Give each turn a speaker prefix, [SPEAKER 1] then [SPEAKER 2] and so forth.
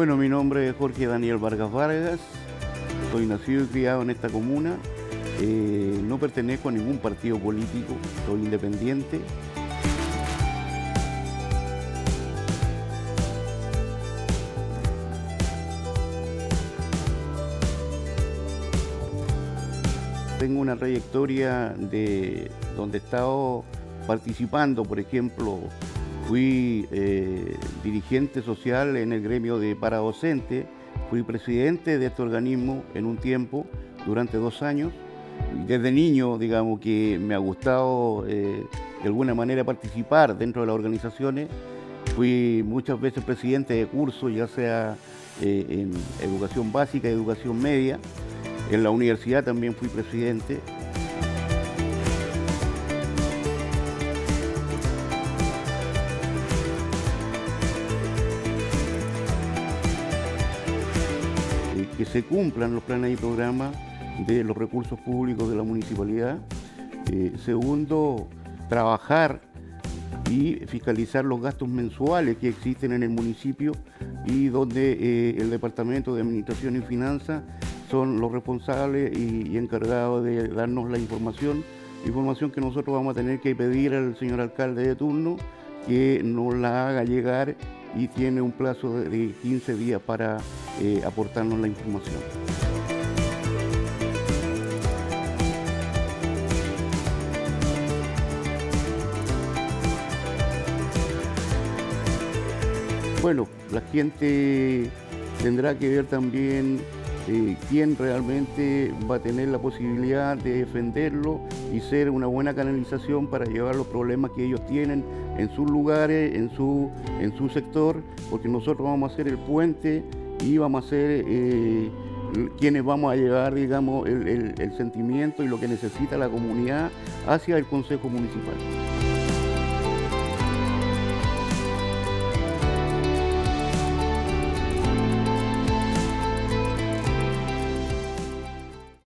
[SPEAKER 1] Bueno, mi nombre es Jorge Daniel Vargas Vargas, soy nacido y criado en esta comuna, eh, no pertenezco a ningún partido político, soy independiente. Tengo una trayectoria de donde he estado participando, por ejemplo, Fui eh, dirigente social en el gremio de paradocente, fui presidente de este organismo en un tiempo, durante dos años. Desde niño, digamos, que me ha gustado eh, de alguna manera participar dentro de las organizaciones. Fui muchas veces presidente de cursos, ya sea eh, en educación básica, educación media. En la universidad también fui presidente. Que se cumplan los planes y programas de los recursos públicos de la municipalidad. Eh, segundo, trabajar y fiscalizar los gastos mensuales que existen en el municipio y donde eh, el Departamento de Administración y Finanzas son los responsables y, encargados de darnos la información, información que nosotros vamos a tener que pedir al señor alcalde de turno que nos la haga llegar y tiene un plazo de 15 días para eh, aportarnos la información. Bueno, la gente tendrá que ver también eh, quién realmente va a tener la posibilidad de defenderlo y ser una buena canalización para llevar los problemas que ellos tienen en sus lugares, en su, en su sector, porque nosotros vamos a ser el puente y vamos a ser eh, quienes vamos a llevar, digamos, el sentimiento y lo que necesita la comunidad hacia el Consejo Municipal.